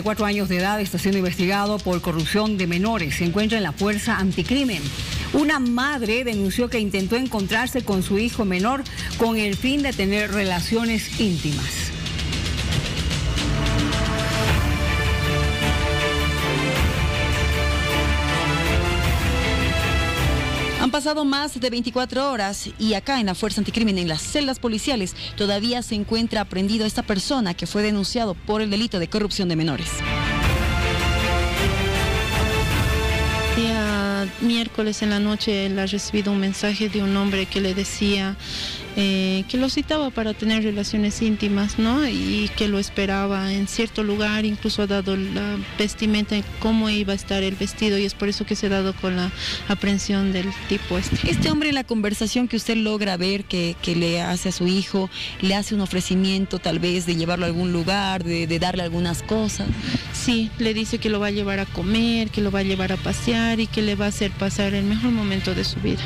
De cuatro años de edad está siendo investigado por corrupción de menores. Se encuentra en la fuerza anticrimen. Una madre denunció que intentó encontrarse con su hijo menor con el fin de tener relaciones íntimas. Han pasado más de 24 horas y acá en la Fuerza Anticrimen, en las celdas policiales, todavía se encuentra aprendido esta persona que fue denunciado por el delito de corrupción de menores. Día miércoles en la noche él ha recibido un mensaje de un hombre que le decía eh, que lo citaba para tener relaciones íntimas, ¿no? Y que lo esperaba en cierto lugar, incluso ha dado la vestimenta, cómo iba a estar el vestido y es por eso que se ha dado con la aprehensión del tipo este. Este hombre la conversación que usted logra ver que, le hace a su hijo, le hace un ofrecimiento tal vez de llevarlo a algún lugar, de, de darle algunas cosas. Sí, le dice que lo va a llevar a comer, que lo va a llevar a pasear y que le va a hacer pasar el mejor momento de su vida.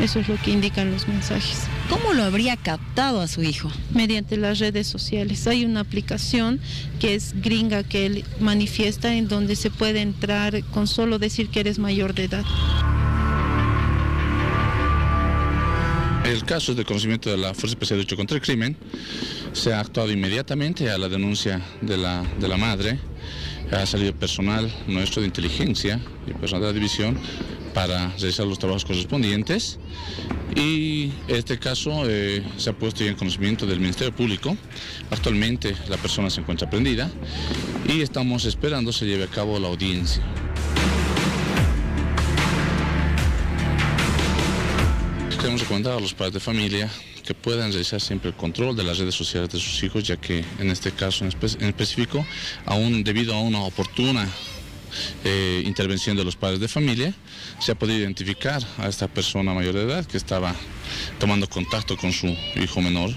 Eso es lo que indican los mensajes. ¿Cómo lo habría captado a su hijo? Mediante las redes sociales. Hay una aplicación que es gringa que él manifiesta en donde se puede entrar con solo decir que eres mayor de edad. El caso es de conocimiento de la Fuerza Especial de Lucha contra el Crimen. Se ha actuado inmediatamente a la denuncia de la, de la madre. Ha salido personal nuestro de inteligencia y personal de la división para realizar los trabajos correspondientes y este caso eh, se ha puesto ya en conocimiento del Ministerio Público. Actualmente la persona se encuentra prendida y estamos esperando se lleve a cabo la audiencia. Queremos recomendar a los padres de familia que puedan realizar siempre el control de las redes sociales de sus hijos, ya que en este caso en, en específico, aún debido a una oportuna eh, intervención de los padres de familia, se ha podido identificar a esta persona mayor de edad que estaba tomando contacto con su hijo menor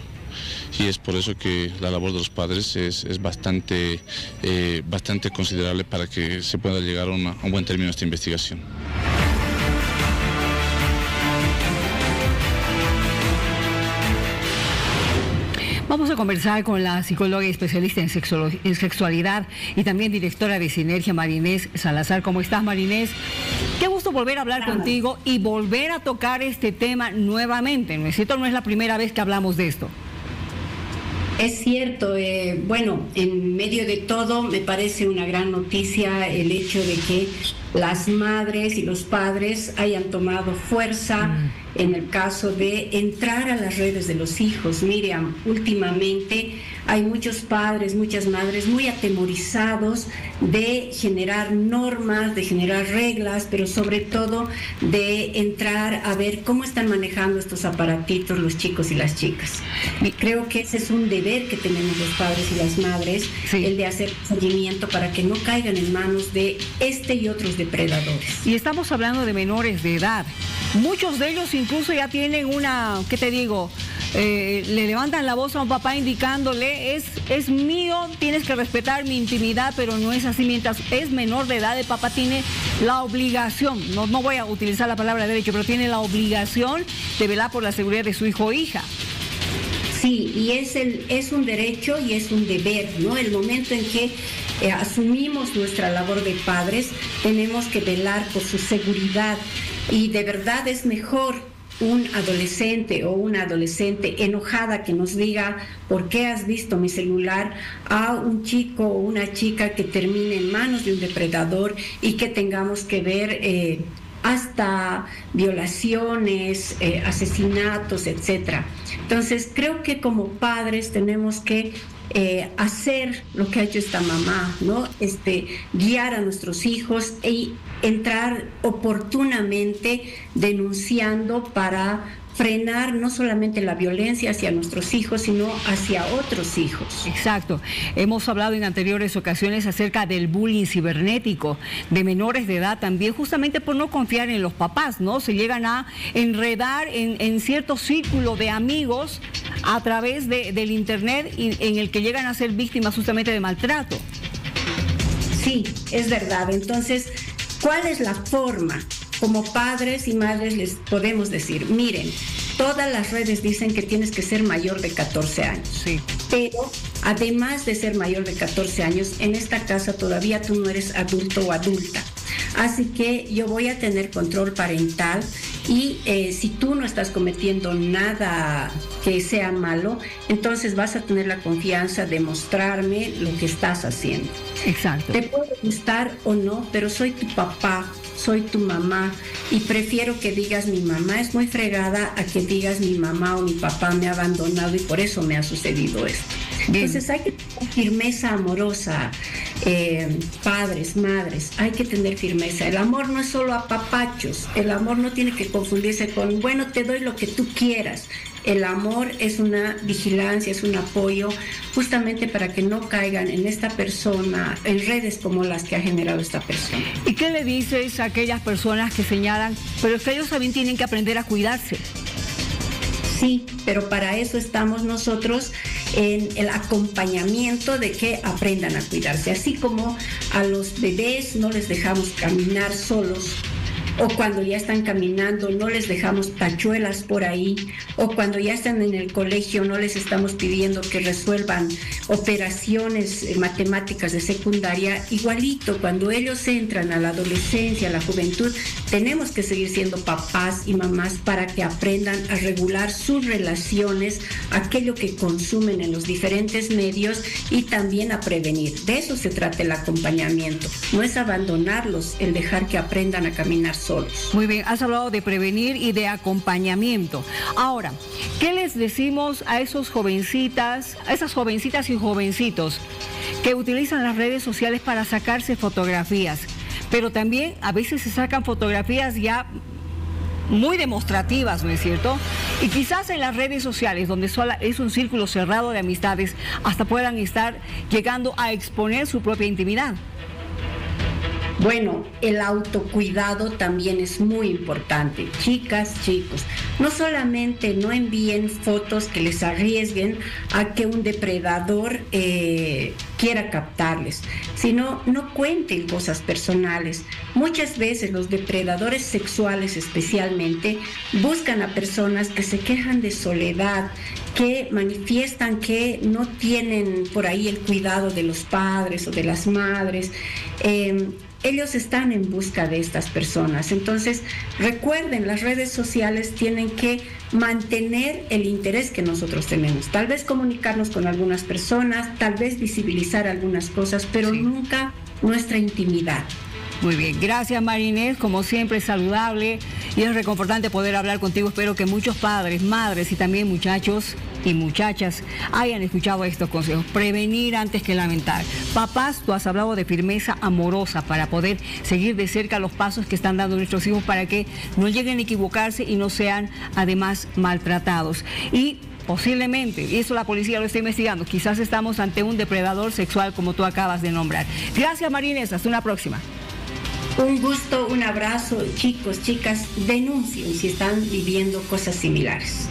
y es por eso que la labor de los padres es, bastante, eh, bastante considerable para que se pueda llegar a, a un buen término esta investigación. Vamos a conversar con la psicóloga y especialista en, sexualidad y también directora de Sinergia, Marinés Salazar. ¿Cómo estás, Marinés? Qué gusto volver a hablar contigo y volver a tocar este tema nuevamente. ¿No es No es la primera vez que hablamos de esto. Es cierto, eh, bueno, en medio de todo me parece una gran noticia el hecho de que las madres y los padres hayan tomado fuerza mm. En el caso de entrar a las redes de los hijos. Miriam, últimamente hay muchos padres, muchas madres muy atemorizados de generar normas, de generar reglas, pero sobre todo de entrar a ver cómo están manejando estos aparatitos los chicos y las chicas. Y creo que ese es un deber que tenemos los padres y las madres, el de hacer seguimiento para que no caigan en manos de este y otros depredadores. Y estamos hablando de menores de edad. Muchos de ellos incluso ya tienen una, ¿qué te digo? Eh, le levantan la voz a un papá indicándole, es, es mío, tienes que respetar mi intimidad, pero no es así. Mientras es menor de edad, el papá tiene la obligación, no, no voy a utilizar la palabra derecho, pero tiene la obligación de velar por la seguridad de su hijo o hija. Sí, y es, el, es un derecho y es un deber, ¿no? El momento en que eh, asumimos nuestra labor de padres, tenemos que velar por su seguridad y de verdad es mejor un adolescente o una adolescente enojada que nos diga por qué has visto mi celular a un chico o una chica que termine en manos de un depredador y que tengamos que ver eh, hasta violaciones, eh, asesinatos, etc. Entonces creo que como padres tenemos que eh, hacer lo que ha hecho esta mamá, ¿no? Este, guiar a nuestros hijos y entrar oportunamente denunciando para frenar no solamente la violencia hacia nuestros hijos, sino hacia otros hijos. Exacto. Hemos hablado en anteriores ocasiones acerca del bullying cibernético de menores de edad también, justamente por no confiar en los papás, ¿no? Se llegan a enredar en, cierto círculo de amigos a través del Internet en el que llegan a ser víctimas justamente de maltrato. Sí, es verdad. Entonces, ¿cuál es la forma? Como padres y madres les podemos decir, miren, todas las redes dicen que tienes que ser mayor de 14 años. Sí. Pero además de ser mayor de 14 años, en esta casa todavía tú no eres adulto o adulta. Así que yo voy a tener control parental y eh, si tú no estás cometiendo nada que sea malo, entonces vas a tener la confianza de mostrarme lo que estás haciendo. Exacto. Te puede gustar o no, pero soy tu papá, soy tu mamá y prefiero que digas mi mamá es muy fregada a que digas mi mamá o mi papá me ha abandonado y por eso me ha sucedido esto. Entonces hay que tener firmeza amorosa, eh, padres, madres, hay que tener firmeza. El amor no es solo a papachos, el amor no tiene que confundirse con, bueno, te doy lo que tú quieras. El amor es una vigilancia, es un apoyo justamente para que no caigan en esta persona, en redes como las que ha generado esta persona. ¿Y qué le dices a aquellas personas que señalan, pero es que ellos también tienen que aprender a cuidarse? Sí, pero para eso estamos nosotros en el acompañamiento de que aprendan a cuidarse. Así como a los bebés no les dejamos caminar solos, o cuando ya están caminando no les dejamos tachuelas por ahí, o cuando ya están en el colegio no les estamos pidiendo que resuelvan operaciones eh, matemáticas de secundaria, igualito cuando ellos entran a la adolescencia, a la juventud, tenemos que seguir siendo papás y mamás para que aprendan a regular sus relaciones, aquello que consumen en los diferentes medios y también a prevenir. De eso se trata el acompañamiento, no es abandonarlos, el dejar que aprendan a caminar. Muy bien, has hablado de prevenir y de acompañamiento. Ahora, ¿qué les decimos a esos jovencitas, a esas jovencitas y jovencitos que utilizan las redes sociales para sacarse fotografías? Pero también a veces se sacan fotografías ya muy demostrativas, ¿no es cierto? Y quizás en las redes sociales, donde es un círculo cerrado de amistades, hasta puedan estar llegando a exponer su propia intimidad. Bueno, el autocuidado también es muy importante. Chicas, chicos, no solamente no envíen fotos que les arriesguen a que un depredador eh, quiera captarles, sino no cuenten cosas personales. Muchas veces los depredadores sexuales especialmente buscan a personas que se quejan de soledad, que manifiestan que no tienen por ahí el cuidado de los padres o de las madres. Em, ellos están en busca de estas personas. Entonces, recuerden, las redes sociales tienen que mantener el interés que nosotros tenemos. Tal vez comunicarnos con algunas personas, tal vez visibilizar algunas cosas, pero nunca nuestra intimidad. Muy bien, gracias Marinés, como siempre saludable y es reconfortante poder hablar contigo. Espero que muchos padres, madres y también muchachos y muchachas hayan escuchado estos consejos. Prevenir antes que lamentar. Papás, tú has hablado de firmeza amorosa para poder seguir de cerca los pasos que están dando nuestros hijos para que no lleguen a equivocarse y no sean además maltratados. Y posiblemente, y eso la policía lo está investigando, quizás estamos ante un depredador sexual como tú acabas de nombrar. Gracias Marines, hasta una próxima. Un gusto, un abrazo, chicos, chicas, denuncien si están viviendo cosas similares.